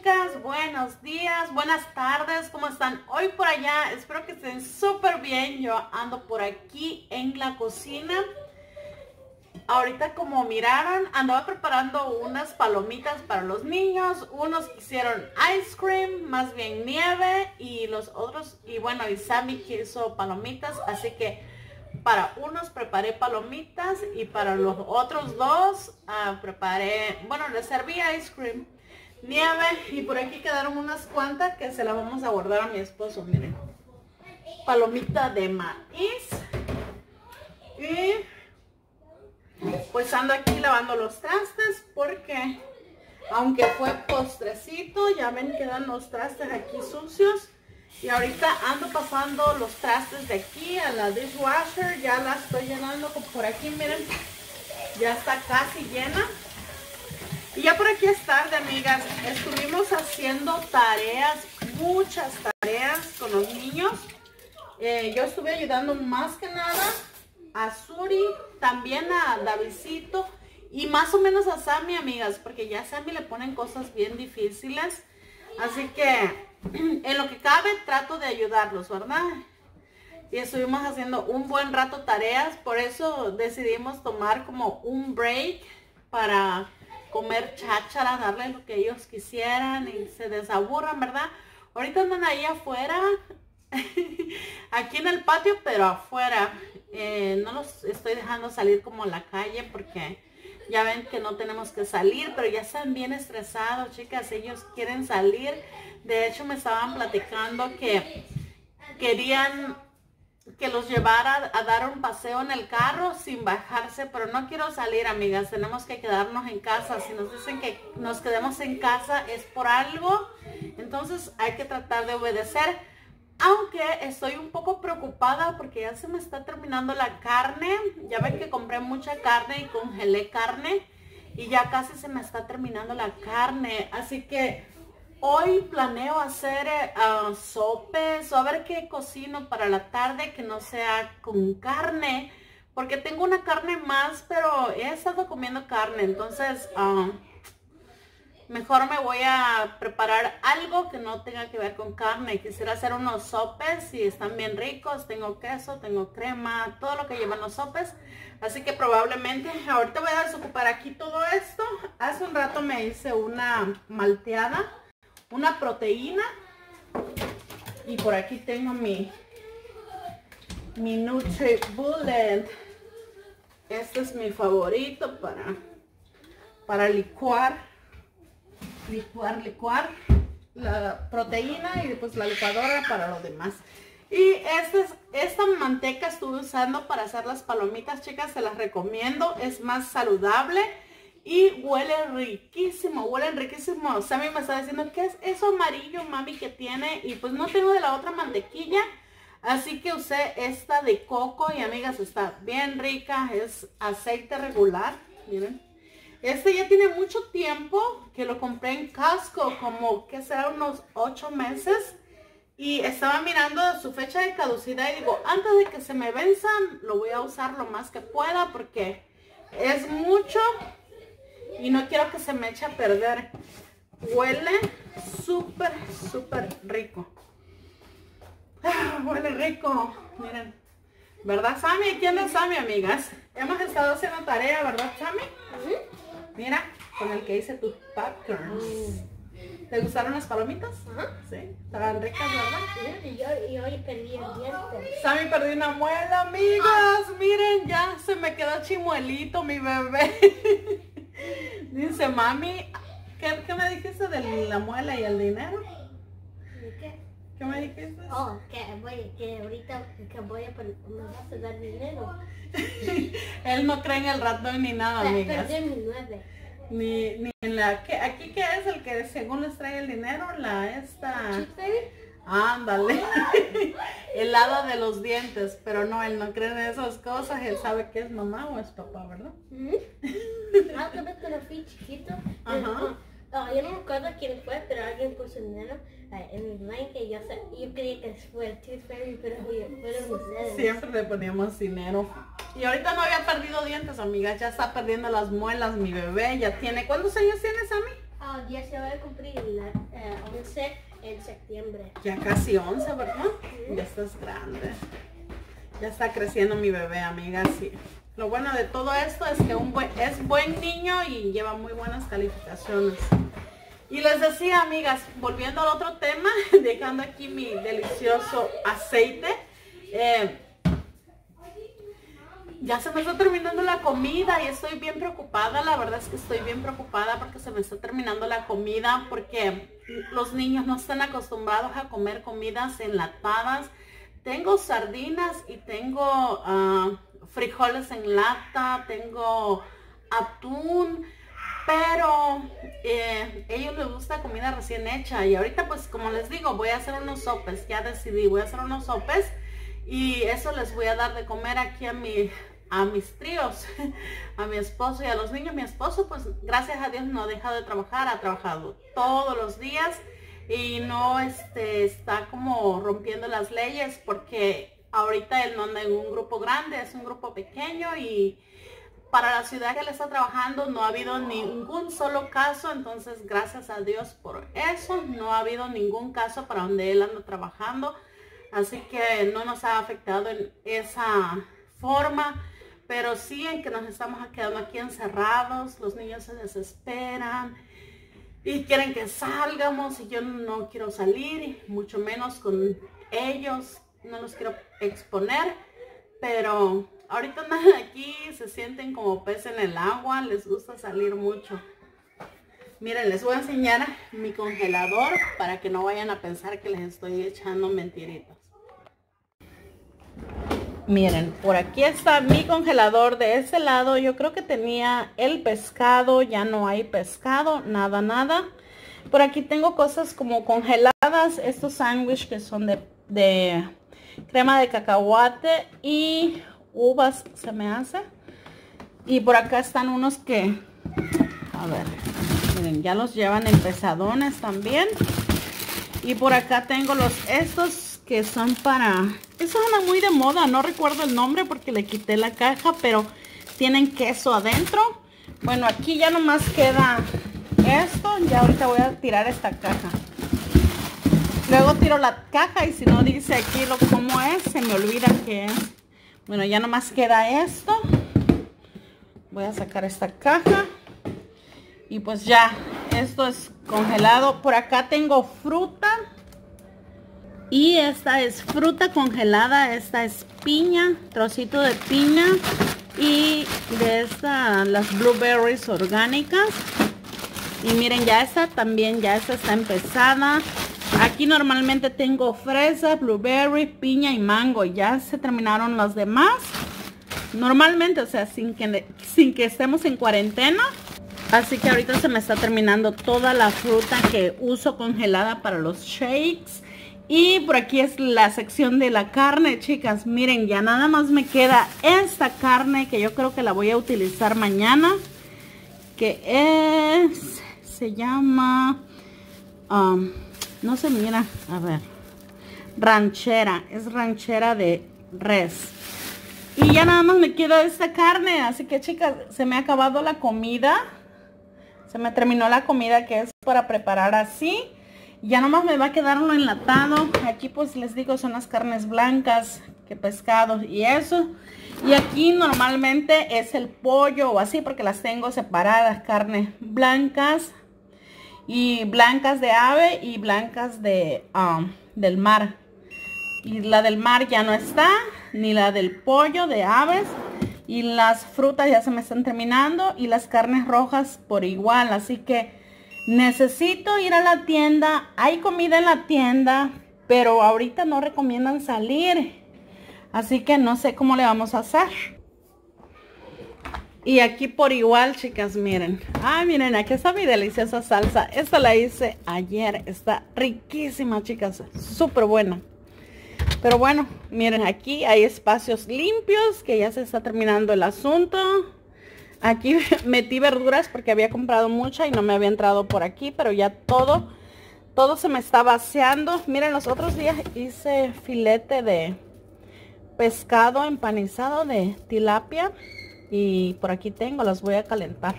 chicas, buenos días, buenas tardes, ¿cómo están? Hoy por allá, espero que estén súper bien, yo ando por aquí en la cocina. Ahorita como miraron, andaba preparando unas palomitas para los niños, unos quisieron ice cream, más bien nieve, y los otros, y bueno, y Sammy quiso palomitas, así que para unos preparé palomitas y para los otros dos ah, preparé, bueno, les serví ice cream nieve y por aquí quedaron unas cuantas que se las vamos a guardar a mi esposo, miren. Palomita de maíz. Y pues ando aquí lavando los trastes porque aunque fue postrecito, ya ven quedan los trastes aquí sucios. Y ahorita ando pasando los trastes de aquí a la dishwasher, ya la estoy llenando por aquí, miren, ya está casi llena. Y ya por aquí es tarde, amigas. Estuvimos haciendo tareas, muchas tareas con los niños. Eh, yo estuve ayudando más que nada a Suri, también a Davidcito y más o menos a Sammy, amigas, porque ya a Sammy le ponen cosas bien difíciles. Así que en lo que cabe trato de ayudarlos, ¿verdad? Y estuvimos haciendo un buen rato tareas, por eso decidimos tomar como un break para comer cháchara, darle lo que ellos quisieran y se desaburran, ¿verdad? Ahorita andan ahí afuera, aquí en el patio, pero afuera. Eh, no los estoy dejando salir como a la calle porque ya ven que no tenemos que salir, pero ya están bien estresados, chicas. Ellos quieren salir. De hecho, me estaban platicando que querían que los llevara a dar un paseo en el carro sin bajarse, pero no quiero salir, amigas, tenemos que quedarnos en casa. Si nos dicen que nos quedemos en casa es por algo, entonces hay que tratar de obedecer. Aunque estoy un poco preocupada porque ya se me está terminando la carne. Ya ven que compré mucha carne y congelé carne. Y ya casi se me está terminando la carne. Así que Hoy planeo hacer uh, sopes o a ver qué cocino para la tarde que no sea con carne. Porque tengo una carne más, pero he estado comiendo carne. Entonces, ah, mejor me voy a preparar algo que no tenga que ver con carne. Quisiera hacer unos sopes y están bien ricos. Tengo queso, tengo crema, todo lo que llevan los sopes. Así que probablemente ahorita voy a desocupar aquí todo esto. Hace un rato me hice una malteada una proteína. Y por aquí tengo mi mi NutriBullet. Este es mi favorito para para licuar licuar, licuar la proteína y después la licuadora para lo demás. Y este esta manteca estuve usando para hacer las palomitas chicas se las recomiendo es más saludable y huele riquísimo, huele riquísimo. Sammy me está diciendo, ¿qué es eso amarillo, mami, que tiene? Y pues no tengo de la otra mantequilla. Así que usé esta de coco y amigas, está bien rica. Es aceite regular, miren. Este ya tiene mucho tiempo que lo compré en Casco, como que será unos 8 meses. Y estaba mirando su fecha de caducidad y digo, antes de que se me venzan, lo voy a usar lo más que pueda porque es mucho y no quiero que se me eche a perder. Huele súper, súper rico. Ah, huele rico. Miren. ¿Verdad, Sammy? ¿Quién es Sammy, amigas? Hemos estado haciendo tarea, ¿verdad, Sammy? Mira, con el que hice tus popcorns. ¿Te gustaron las palomitas? Sí. Estaban ricas, ¿verdad? Y yo, y hoy perdí el diente. Sammy perdí una muela, amigas. Miren, ya se me quedó chimuelito mi bebé. Dice, mami, ¿qué, me dijiste de la muela y el dinero? ¿De qué? ¿Qué me dijiste? Oh, que, voy, que ahorita que voy a me vas a dar dinero. Él no cree en el ratón ni nada, amigas. Perdí mi nueve. Ni, ni en la, ¿qué, aquí qué es el que según les trae el dinero? La esta... Ándale. el lado de los dientes, pero no, él no cree en esas cosas, él sabe que es mamá o es papá, ¿verdad? Ah, que cuando fui chiquito, Ajá. Oh, yo no me acuerdo quién fue, pero alguien puso dinero eh, en mi blanket y yo, yo creía que fue el Tooth Fairy, pero fueron ustedes. Siempre le poníamos dinero. Y ahorita no había perdido dientes, amiga, ya está perdiendo las muelas mi bebé, ya tiene, ¿cuántos años tienes a mí? ah, ya se va a cumplir la, eh, 11 en septiembre. Ya casi 11, ¿verdad? Ya estás grande. Ya está creciendo mi bebé, amiga, sí. Lo bueno de todo esto es que un buen, es buen niño y lleva muy buenas calificaciones. Y les decía, amigas, volviendo al otro tema, dejando aquí mi delicioso aceite. Eh, ya se me está terminando la comida y estoy bien preocupada. La verdad es que estoy bien preocupada porque se me está terminando la comida porque los niños no están acostumbrados a comer comidas enlatadas. Tengo sardinas y tengo ah, frijoles en lata, tengo atún, pero eh, ellos les gusta comida recién hecha. Y ahorita pues como les digo, voy a hacer unos sopes, ya decidí, voy a hacer unos sopes. Y eso les voy a dar de comer aquí a mi a mis tríos, a mi esposo y a los niños. Mi esposo, pues gracias a Dios no ha dejado de trabajar, ha trabajado todos los días y no este, está como rompiendo las leyes porque ahorita él no anda en un grupo grande, es un grupo pequeño y para la ciudad que él está trabajando no ha habido ningún solo caso, entonces gracias a Dios por eso, no ha habido ningún caso para donde él anda trabajando, así que no nos ha afectado en esa forma pero sí en que nos estamos quedando aquí encerrados, los niños se desesperan y quieren que salgamos y yo no quiero salir, mucho menos con ellos, no los quiero exponer, pero ahorita andan aquí, se sienten como pez en el agua, les gusta salir mucho. Miren, les voy a enseñar mi congelador para que no vayan a pensar que les estoy echando mentiritas. Miren, por aquí está mi congelador de ese lado. Yo creo que tenía el pescado, ya no hay pescado, nada, nada. Por aquí tengo cosas como congeladas, estos sándwiches que son de, crema de cacahuate y uvas se me hace. Y por acá están unos que, a ver, miren, ya los llevan en pesadones también. Y por acá tengo los, estos que son para... Eso anda muy de moda, no recuerdo el nombre porque le quité la caja, pero tienen queso adentro. Bueno, aquí ya nomás queda esto. Ya ahorita voy a tirar esta caja. Luego tiro la caja y si no dice aquí lo cómo es, se me olvida que es. Bueno, ya nomás queda esto. Voy a sacar esta caja. Y pues ya, esto es congelado. Por acá tengo fruta. Y esta es fruta congelada, esta es piña, trocito de piña y de esta las blueberries orgánicas. Y miren, ya esta también, ya esta está empezada. Aquí normalmente tengo fresa, blueberry, piña y mango. Ya se terminaron los demás. Normalmente, o sea, sin que, sin que estemos en cuarentena. Así que ahorita se me está terminando toda la fruta que uso congelada para los shakes. Y por aquí es la sección de la carne, chicas. Miren, ya nada más me queda esta carne que yo creo que la voy a utilizar mañana. Que es, se llama, um, no se mira, a ver, ranchera. Es ranchera de res. Y ya nada más me queda esta carne. Así que chicas, se me ha acabado la comida. Se me terminó la comida que es para preparar así. Ya nomás me va a quedar lo enlatado. Aquí pues les digo son las carnes blancas, que pescado y eso. Y aquí normalmente es el pollo o así porque las tengo separadas. Carnes blancas y blancas de ave y blancas de um, del mar. Y la del mar ya no está, ni la del pollo de aves. Y las frutas ya se me están terminando y las carnes rojas por igual. Así que necesito ir a la tienda, hay comida en la tienda, pero ahorita no recomiendan salir. Así que no sé cómo le vamos a hacer. Y aquí por igual, chicas, miren. Ah, miren, aquí está mi deliciosa salsa. Esta la hice ayer. Está riquísima, chicas. Súper buena. Pero bueno, miren, aquí hay espacios limpios, que ya se está terminando el asunto. Aquí metí verduras porque había comprado mucha y no me había entrado por aquí, pero ya todo, todo se me está vaciando. Miren, los otros días hice filete de pescado empanizado de tilapia y por aquí tengo, las voy a calentar.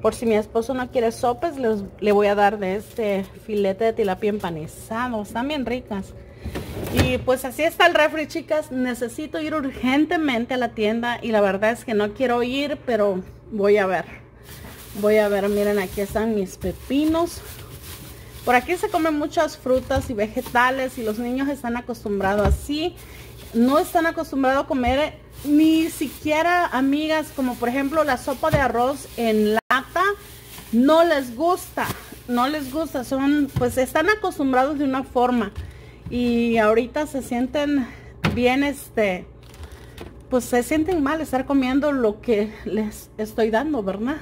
Por si mi esposo no quiere sopes, le voy a dar de este filete de tilapia empanizado. Están bien ricas. Y pues así está el refri, chicas. Necesito ir urgentemente a la tienda y la verdad es que no quiero ir, pero voy a ver. Voy a ver, miren, aquí están mis pepinos. Por aquí se comen muchas frutas y vegetales y los niños están acostumbrados así. No están acostumbrados a comer ni siquiera, amigas, como por ejemplo la sopa de arroz en lata. No les gusta, no les gusta. Son, pues están acostumbrados de una forma y ahorita se sienten bien, este, pues se sienten mal estar comiendo lo que les estoy dando, ¿verdad?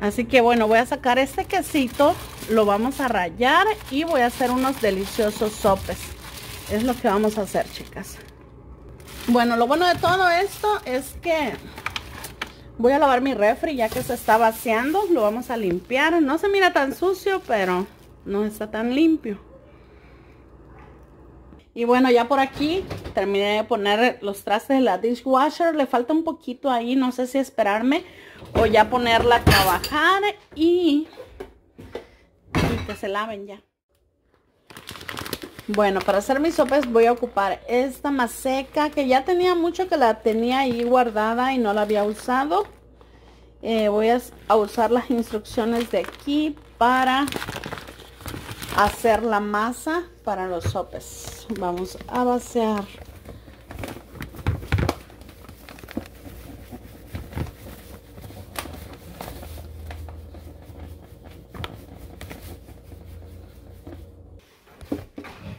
Así que bueno, voy a sacar este quesito, lo vamos a rayar y voy a hacer unos deliciosos sopes. Es lo que vamos a hacer, chicas. Bueno, lo bueno de todo esto es que voy a lavar mi refri ya que se está vaciando. Lo vamos a limpiar. No se mira tan sucio, pero no está tan limpio. Y bueno, ya por aquí terminé de poner los trastes de la dishwasher. Le falta un poquito ahí, no sé si esperarme o ya ponerla a trabajar y, que se laven ya. Bueno, para hacer mis sopes voy a ocupar esta maseca que ya tenía mucho que la tenía ahí guardada y no la había usado. Eh, voy a usar las instrucciones de aquí para hacer la masa para los sopes. Vamos a vaciar.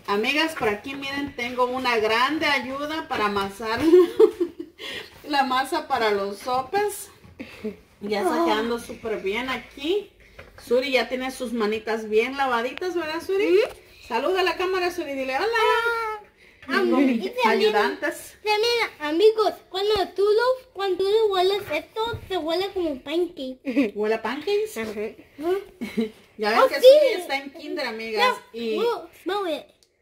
Amigas, por aquí miren, tengo una grande ayuda para amasar la masa para los sopes. Ya está quedando súper bien aquí. Suri ya tiene sus manitas bien lavaditas, ¿verdad, Suri? Saluda a la cámara, Suri, dile hola. Ah, ayudantes. También, amigos, cuando tú lo, cuando tú hueles esto, te huele como pancake. ¿Huele a pancakes? ya ven oh, que Suri está en kinder, amigas. y...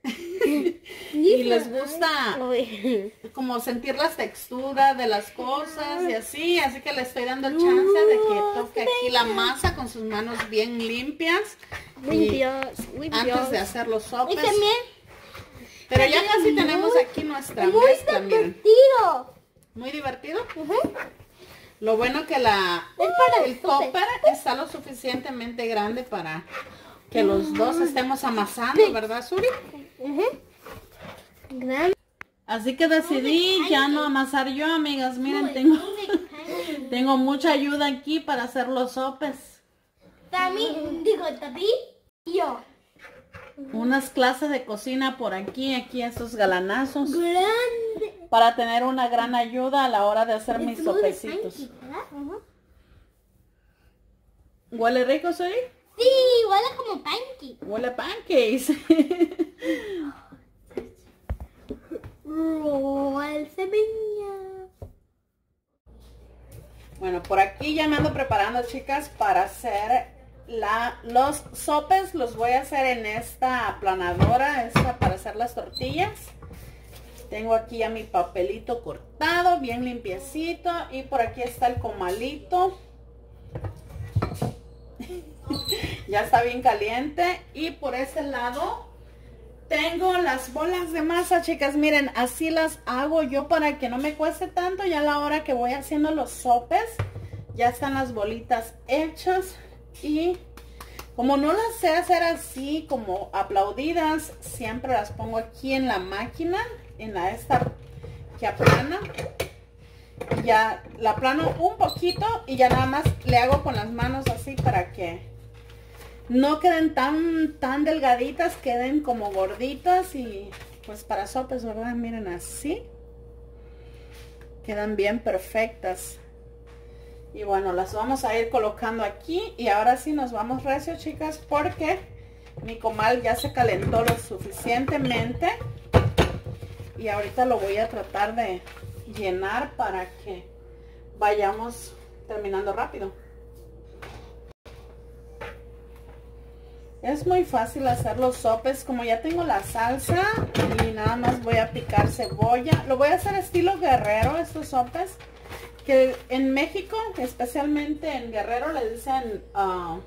y les gusta como sentir las texturas de las cosas y así, así que le estoy dando chance de que toque aquí la masa con sus manos bien limpias. Antes de hacer los sopes. Pero ya casi tenemos aquí nuestra muy mezcla, divertido. Muy divertido. Lo bueno que la el topper está lo suficientemente grande para que los dos estemos amasando, ¿verdad, Suri? Así que decidí ya no amasar yo, amigas. Miren, tengo, tengo mucha ayuda aquí para hacer los sopes. También, digo, también yo. Unas clases de cocina por aquí, aquí estos galanazos. Para tener una gran ayuda a la hora de hacer mis sopecitos. ¿Huele rico, soy? Sí, huele como pancake. Huele a pancakes. Bueno, por aquí ya me ando preparando, chicas, para hacer la, los sopes. Los voy a hacer en esta aplanadora, esta para hacer las tortillas. Tengo aquí ya mi papelito cortado, bien limpiecito. Y por aquí está el comalito. Ya está bien caliente. Y por este lado tengo las bolas de masa, chicas. Miren, así las hago yo para que no me cueste tanto. Ya a la hora que voy haciendo los sopes, ya están las bolitas hechas. Y como no las sé hacer así como aplaudidas, siempre las pongo aquí en la máquina, en la esta que aplana. Ya la aplano un poquito y ya nada más le hago con las manos así para que no queden tan, tan delgaditas, queden como gorditas y pues para sopes, ¿verdad? Miren así. Quedan bien perfectas. Y bueno, las vamos a ir colocando aquí. Y ahora sí nos vamos recio, chicas, porque mi comal ya se calentó lo suficientemente. Y ahorita lo voy a tratar de llenar para que vayamos terminando rápido. Es muy fácil hacer los sopes, como ya tengo la salsa y nada más voy a picar cebolla. Lo voy a hacer estilo guerrero estos sopes. que en México, especialmente en Guerrero, le dicen, ah,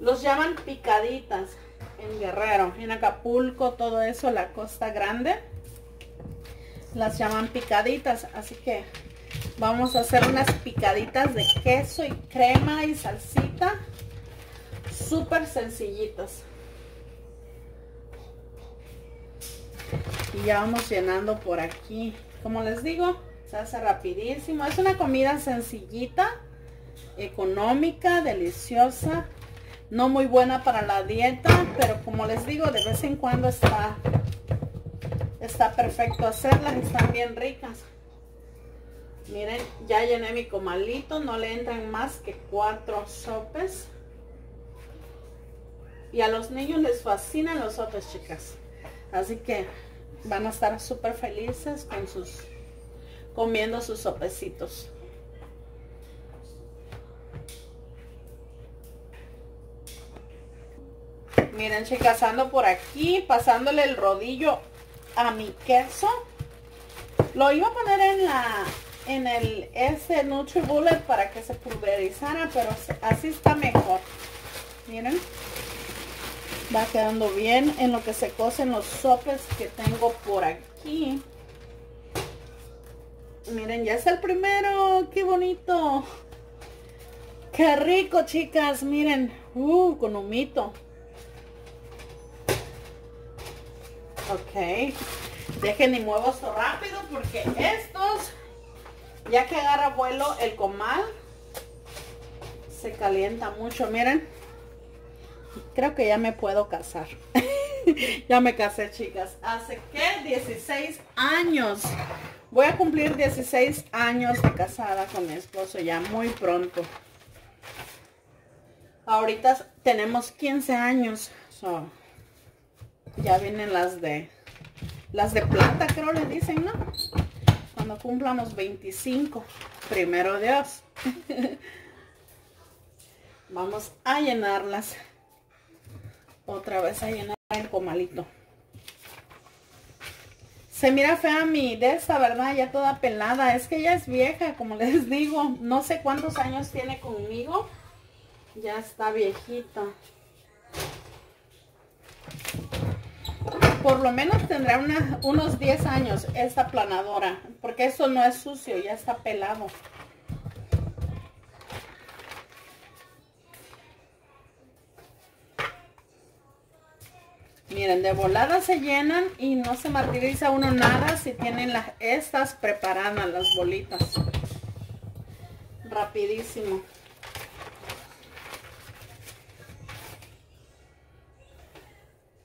los llaman picaditas en Guerrero, en Acapulco, todo eso, la costa grande, las llaman picaditas, así que vamos a hacer unas picaditas de queso y crema y salsita, súper sencillitas. Y ya vamos llenando por aquí. Como les digo, se hace rapidísimo. Es una comida sencillita, económica, deliciosa. No muy buena para la dieta, pero como les digo, de vez en cuando está, está perfecto hacerlas. Están bien ricas. Miren, ya llené mi comalito. No le entran más que cuatro sopes. Y a los niños les fascinan los sopes, chicas. Así que van a estar súper felices con sus comiendo sus sopecitos. Miren, chicas, ando por aquí pasándole el rodillo a mi queso. Lo iba a poner en la en el ese NutriBullet para que se pulverizara, pero así está mejor. Miren. Va quedando bien en lo que se cocen los sopes que tengo por aquí. Miren, ya es el primero. ¡Qué bonito! ¡Qué rico, chicas! Miren. ¡Uh! Con humito. Ok. Dejen y muevo esto rápido porque estos, ya que agarra vuelo el comal, se calienta mucho. Miren. Creo que ya me puedo casar. ya me casé, chicas. Hace que 16 años. Voy a cumplir 16 años de casada con mi esposo ya muy pronto. Ahorita tenemos 15 años. ya vienen las de las de plata, creo le dicen, ¿no? Cuando cumplamos 25. Primero Dios. Vamos a llenarlas otra vez a llenar el comalito. Se mira fea mi de esta, ¿verdad? Ya toda pelada. Es que ella es vieja, como les digo. No sé cuántos años tiene conmigo. Ya está viejita. Por lo menos tendrá unos 10 años esta planadora. Porque eso no es sucio, ya está pelado. Miren, de volada se llenan y no se martiriza uno nada si tienen las, estas preparadas, las bolitas. Rapidísimo.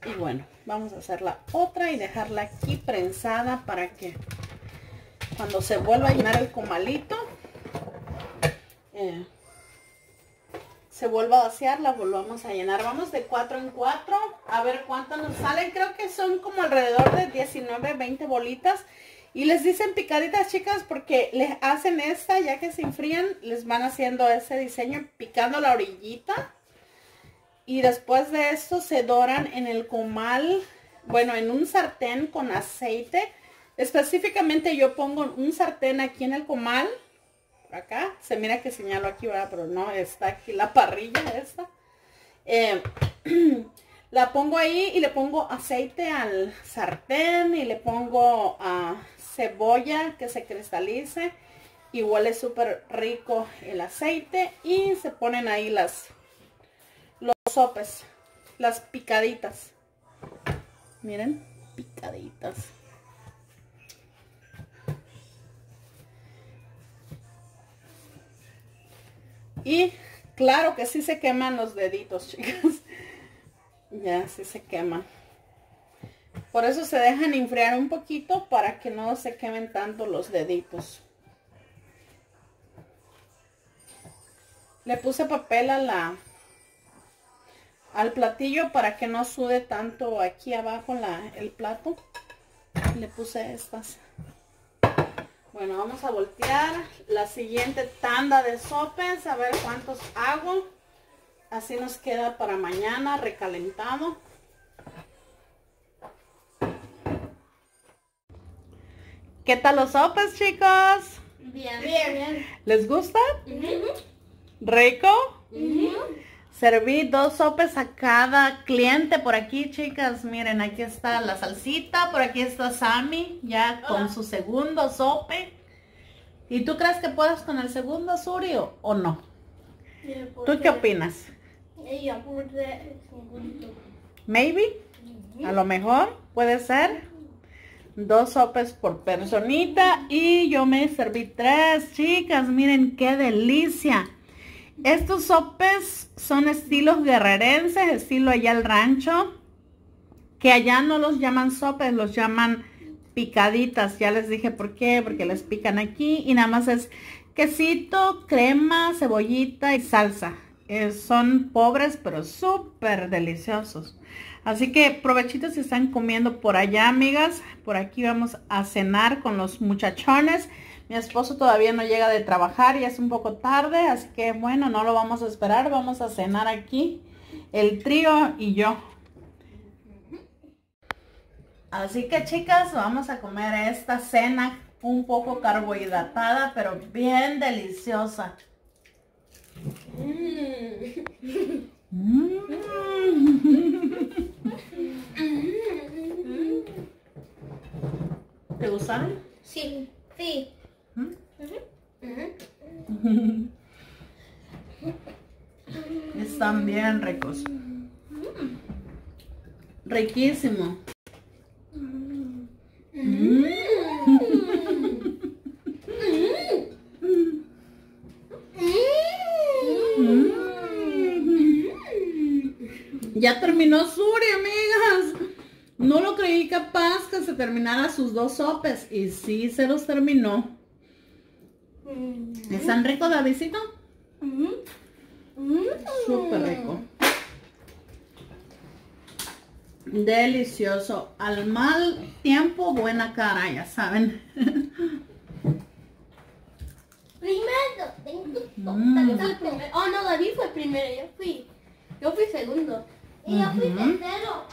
Y bueno, vamos a hacer la otra y dejarla aquí prensada para que cuando se vuelva a llenar el comalito, eh, se vuelva a vaciar, la volvamos a llenar. Vamos de 4 en 4, a ver cuánto nos salen. Creo que son como alrededor de 19, 20 bolitas. Y les dicen picaditas, chicas, porque les hacen esta, ya que se enfrían, les van haciendo ese diseño picando la orillita. Y después de esto se doran en el comal, bueno, en un sartén con aceite. Específicamente yo pongo un sartén aquí en el comal acá. Se mira que señalo aquí, ¿verdad? Pero no, está aquí la parrilla esta. Eh, la pongo ahí y le pongo aceite al sartén y le pongo uh, cebolla que se cristalice y huele súper rico el aceite y se ponen ahí las los sopes, las picaditas. Miren, picaditas. Y claro que sí se queman los deditos, chicas. ya, sí se queman. Por eso se dejan enfriar un poquito para que no se quemen tanto los deditos. Le puse papel a la al platillo para que no sude tanto aquí abajo la, el plato. Le puse estas. Bueno, vamos a voltear la siguiente tanda de sopes, a ver cuántos hago. Así nos queda para mañana recalentado. ¿Qué tal los sopes, chicos? Bien, bien. ¿Les gusta? ¿Rico? Serví dos sopes a cada cliente por aquí, chicas. Miren, aquí está la salsita, por aquí está Sammy, ya con su segundo sope. ¿Y tú crees que puedes con el segundo, Surio, o no? ¿Tú qué opinas? Maybe. A lo mejor puede ser. Dos sopes por personita y yo me serví tres, chicas. Miren qué delicia. Estos sopes son estilos guerrerenses, estilo allá al rancho. Que allá no los llaman sopes, los llaman picaditas. Ya les dije por qué, porque les pican aquí. Y nada más es quesito, crema, cebollita y salsa. Eh, son pobres, pero súper deliciosos. Así que provechitos si están comiendo por allá, amigas. Por aquí vamos a cenar con los muchachones. Mi esposo todavía no llega de trabajar y es un poco tarde, así que bueno, no lo vamos a esperar. Vamos a cenar aquí, el trío y yo. Así que chicas, vamos a comer esta cena un poco carbohidratada, pero bien deliciosa. ¿Te gustaron? Sí, sí. Están bien ricos. Riquísimo. Ya terminó amigas. No lo creí capaz que se terminara sus dos sopes. Y sí se los terminó. ¿Están ricos, Davidito? Súper rico. Delicioso. Al mal tiempo, buena cara, ya saben. Primero, tengo Oh, no, David fue primero, yo fui. Yo fui segundo. Y yo fui tercero.